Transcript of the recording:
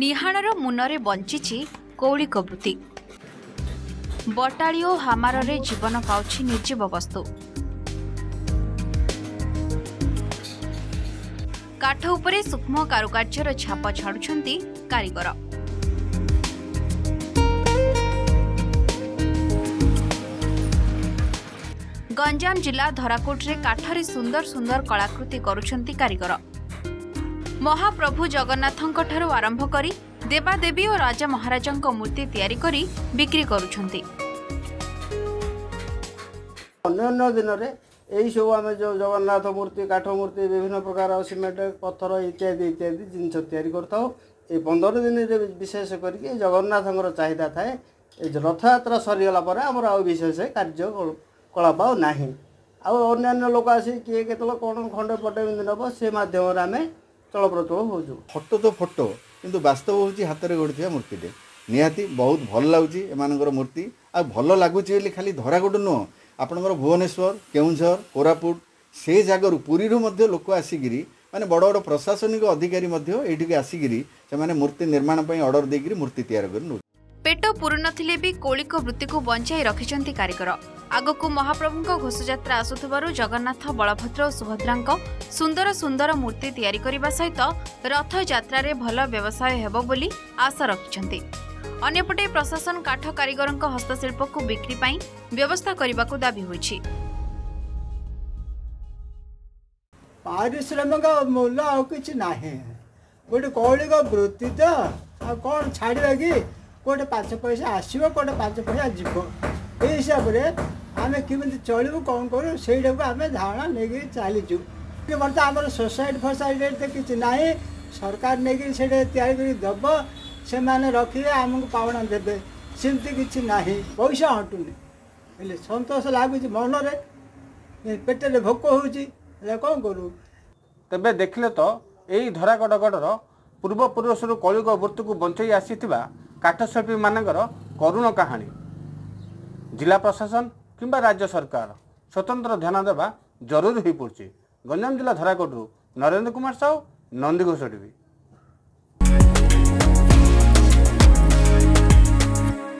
ନିହାଣର ମୁନରେ ବଞ୍ଚିଛି କୌଳିକ ବୃତ୍ତି ବଟାଳି ଓ ହାମାରରେ ଜୀବନ ପାଉଛି ନିର୍ଜୀବ ବସ୍ତୁ। କାଠ ଉପରେ ସୂକ୍ଷ୍ମ କାରୁକାର୍ଯ୍ୟର ଛାପ ଛାଡୁଛନ୍ତି କାରିଗର। ଗଞ୍ଜାମ ଜିଲ୍ଲା ଧରାକୋଟରେ କାଠରେ ସୁନ୍ଦର ସୁନ୍ଦର କଳାକୃତି କରୁଛନ୍ତି କାରିଗର। ମହାପ୍ରଭୁ ଜଗନ୍ନାଥଙ୍କଠାରୁ ଆରମ୍ଭ କରି ଦେବାଦେବୀ ଓ ରାଜା ମହାରାଜାଙ୍କ ମୂର୍ତ୍ତି ତିଆରି କରି ବିକ୍ରି କରୁଛନ୍ତି। ଅନ୍ୟ ଅନ୍ୟ ଦିନରେ ଏହିସବୁ ଆମେ ଯେଉଁ ଜଗନ୍ନାଥ ମୂର୍ତ୍ତି କାଠ ମୂର୍ତ୍ତି ବିଭିନ୍ନ ପ୍ରକାର ସିମେଣ୍ଟ ପଥର ଇତ୍ୟାଦି ଇତ୍ୟାଦି ଜିନିଷ ତିଆରି କରିଥାଉ। ଏଇ ପନ୍ଦର ଦିନରେ ବିଶେଷ କରିକି ଏ ଜଗନ୍ନାଥଙ୍କର ଚାହିଦା ଥାଏ। ଏ ରଥଯାତ୍ରା ସରିଗଲା ପରେ ଆମର ଆଉ ବିଶେଷ କାର୍ଯ୍ୟ କଳାପ ନାହିଁ। ଆଉ ଅନ୍ୟାନ୍ୟ ଲୋକ ଆସି କିଏ କେତେବେଳେ କ'ଣ ଖଣ୍ଡେ ପଟେ ଏମିତି ନେବ ସେ ମାଧ୍ୟମରେ ଆମେ ଚଳପ୍ରଚଳ ହେଉଛୁ। ଫଟୋ ତ ଫଟୋ କିନ୍ତୁ ବାସ୍ତବ ହେଉଛି ହାତରେ ଗଢ଼ିଥିବା ମୂର୍ତ୍ତିଟେ। ନିହାତି ବହୁତ ଭଲ ଲାଗୁଛି ଏମାନଙ୍କର ମୂର୍ତ୍ତି। ଆଉ ଭଲ ଲାଗୁଛି ବୋଲି ଖାଲି ଧରାଗୋଟ ନୁହଁ ଆପଣଙ୍କର ଭୁବନେଶ୍ୱର କେଉଁଝର କୋରାପୁଟ ସେ ଜାଗାରୁ ପୁରୀରୁ ମଧ୍ୟ ଲୋକ ଆସିକିରି ମାନେ ବଡ଼ ବଡ଼ ପ୍ରଶାସନିକ ଅଧିକାରୀ ମଧ୍ୟ ଏଇଠିକି ଆସିକିରି ସେମାନେ ମୂର୍ତ୍ତି ନିର୍ମାଣ ପାଇଁ ଅର୍ଡ଼ର ଦେଇକିରି ମୂର୍ତ୍ତି ତିଆରି କରି ନେଉଛନ୍ତି ପେଟ ପୁରୁନଥିଲେ ବି କୌଳିକ ବୃତ୍ତିକୁ ବଞ୍ଚାଇ ରଖିଛନ୍ତି କାରିଗର। ଆଗକୁ ମହାପ୍ରଭୁଙ୍କ ଘୋଷଯାତ୍ରା ଆସୁଥିବାରୁ ଜଗନ୍ନାଥ ବଳଭଦ୍ର ଓ ସୁଭଦ୍ରାଙ୍କ ସୁନ୍ଦର ସୁନ୍ଦର ମୂର୍ତ୍ତି ତିଆରି କରିବା ସହିତ ରଥଯାତ୍ରାରେ ଭଲ ବ୍ୟବସାୟ ହେବ ବୋଲି ଆଶା ରଖିଛନ୍ତି। ଅନ୍ୟପଟେ ପ୍ରଶାସନ କାଠ କାରିଗରଙ୍କ ହସ୍ତଶିଳ୍ପକୁ ବିକ୍ରି ପାଇଁ ବ୍ୟବସ୍ଥା କରିବାକୁ ଦାବି ହୋଇଛି। ପାରିଶ୍ରମିକ ମୂଲ୍ୟ ଆଉ କିଛି ନାହିଁ। ଗୋଟେ କୌଳିକ ବୃତ୍ତି ତ ଆଉ କ'ଣ ଛାଡ଼ିବା କି? ଗୋଟେ ପାଞ୍ଚ ପଇସା ଆସିବ ଗୋଟେ ପାଞ୍ଚ ପଇସା ଯିବ। ଏଇ ହିସାବରେ ଆମେ କେମିତି ଚଳିବୁ କ'ଣ କରିବୁ ସେଇଟାକୁ ଆମେ ଧାରଣା ନେଇକି ଚାଲିଛୁ। ବର୍ତ୍ତମାନ ଆମର ସୋସାଇଟି ଫୋସାଇଟିରେ ତ କିଛି ନାହିଁ। ସରକାର ନେଇକି ସେଇଟା ତିଆରି କରି ଦେବ ସେମାନେ ରଖିବେ ଆମକୁ ପାଉଣା ଦେବେ। ସେମିତି କିଛି ନାହିଁ ପଇସା ହଟୁନି। ହେଲେ ସନ୍ତୋଷ ଲାଗୁଛି ମନରେ ପେଟରେ ଭୋକ ହେଉଛି ହେଲେ କ'ଣ କରିବୁ? ତେବେ ଦେଖିଲେ ତ ଏହି ଧରାକଡ଼ଗଡ଼ର ପୂର୍ବପୁରୁଷରୁ କଳିକ ବୃତ୍ତିକୁ ବଞ୍ଚାଇ ଆସିଥିବା କାଠଶିଳ୍ପୀମାନଙ୍କର କରୁଣ କାହାଣୀ। ଜିଲ୍ଲା ପ୍ରଶାସନ କିମ୍ବା ରାଜ୍ୟ ସରକାର ସ୍ୱତନ୍ତ୍ର ଧ୍ୟାନ ଦେବା ଜରୁରୀ ହୋଇପଡ଼ୁଛି। ଗଞ୍ଜାମ ଜିଲ୍ଲା ଧରାକୋଟରୁ ନରେନ୍ଦ୍ର କୁମାର ସାହୁ ନନ୍ଦିଘୋଷ ଟିଭି।